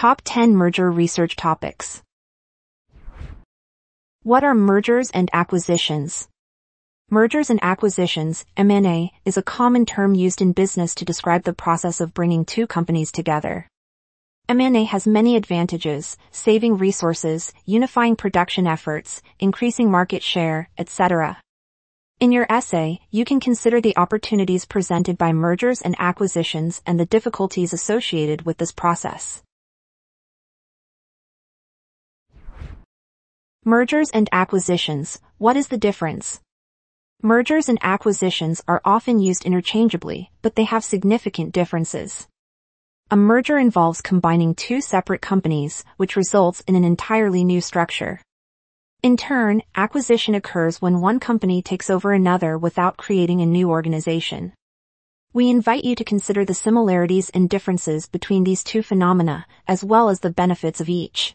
Top 10 Merger Research Topics What are mergers and acquisitions? Mergers and acquisitions, M&A, is a common term used in business to describe the process of bringing two companies together. M&A has many advantages, saving resources, unifying production efforts, increasing market share, etc. In your essay, you can consider the opportunities presented by mergers and acquisitions and the difficulties associated with this process. Mergers and acquisitions, what is the difference? Mergers and acquisitions are often used interchangeably, but they have significant differences. A merger involves combining two separate companies, which results in an entirely new structure. In turn, acquisition occurs when one company takes over another without creating a new organization. We invite you to consider the similarities and differences between these two phenomena, as well as the benefits of each.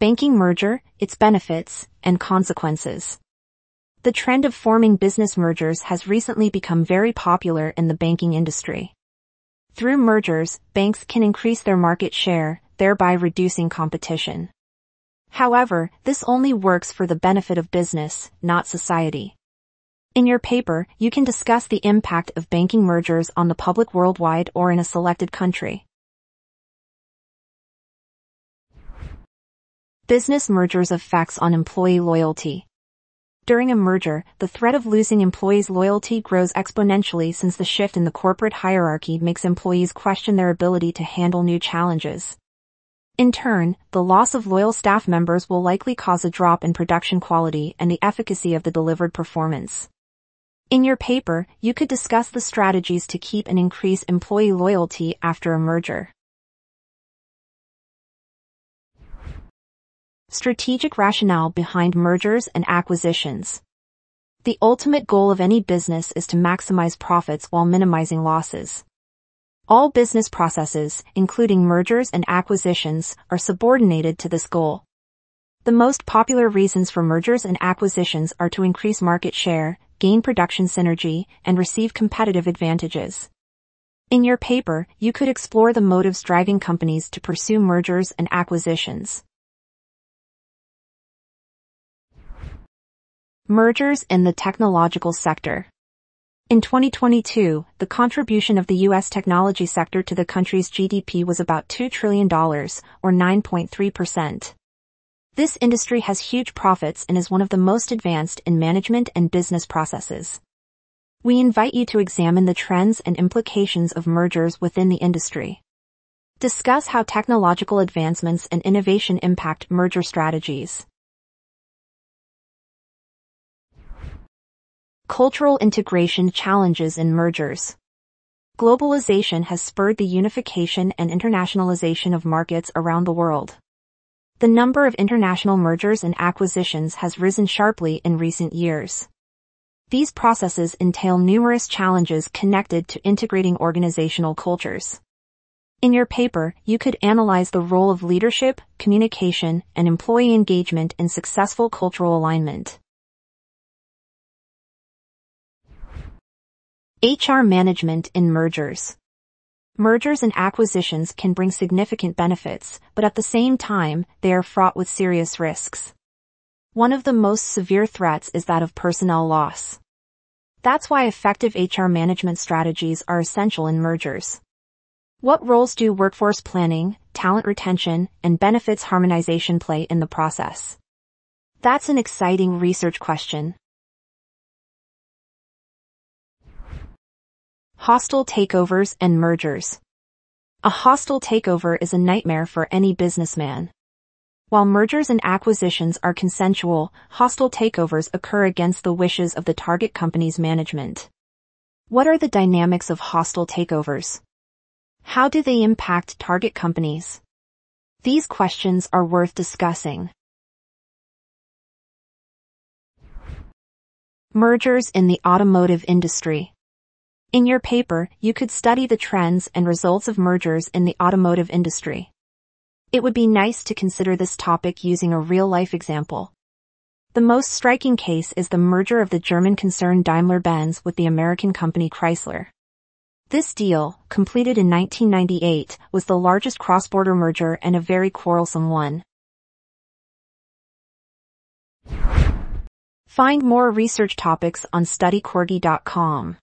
Banking merger, its benefits, and consequences. The trend of forming business mergers has recently become very popular in the banking industry. Through mergers, banks can increase their market share, thereby reducing competition. However, this only works for the benefit of business, not society. In your paper, you can discuss the impact of banking mergers on the public worldwide or in a selected country. Business mergers of facts on employee loyalty. During a merger, the threat of losing employees' loyalty grows exponentially since the shift in the corporate hierarchy makes employees question their ability to handle new challenges. In turn, the loss of loyal staff members will likely cause a drop in production quality and the efficacy of the delivered performance. In your paper, you could discuss the strategies to keep and increase employee loyalty after a merger. Strategic rationale behind mergers and acquisitions. The ultimate goal of any business is to maximize profits while minimizing losses. All business processes, including mergers and acquisitions, are subordinated to this goal. The most popular reasons for mergers and acquisitions are to increase market share, gain production synergy, and receive competitive advantages. In your paper, you could explore the motives driving companies to pursue mergers and acquisitions. Mergers in the technological sector. In 2022, the contribution of the U.S. technology sector to the country's GDP was about $2 trillion, or 9.3%. This industry has huge profits and is one of the most advanced in management and business processes. We invite you to examine the trends and implications of mergers within the industry. Discuss how technological advancements and innovation impact merger strategies. Cultural integration challenges in mergers. Globalization has spurred the unification and internationalization of markets around the world. The number of international mergers and acquisitions has risen sharply in recent years. These processes entail numerous challenges connected to integrating organizational cultures. In your paper, you could analyze the role of leadership, communication, and employee engagement in successful cultural alignment. HR management in mergers. Mergers and acquisitions can bring significant benefits, but at the same time, they are fraught with serious risks. One of the most severe threats is that of personnel loss. That's why effective HR management strategies are essential in mergers. What roles do workforce planning, talent retention, and benefits harmonization play in the process? That's an exciting research question. Hostile takeovers and mergers. A hostile takeover is a nightmare for any businessman. While mergers and acquisitions are consensual, hostile takeovers occur against the wishes of the target company's management. What are the dynamics of hostile takeovers? How do they impact target companies? These questions are worth discussing. Mergers in the automotive industry. In your paper, you could study the trends and results of mergers in the automotive industry. It would be nice to consider this topic using a real-life example. The most striking case is the merger of the German concern Daimler-Benz with the American company Chrysler. This deal, completed in 1998, was the largest cross-border merger and a very quarrelsome one. Find more research topics on studycorgi.com.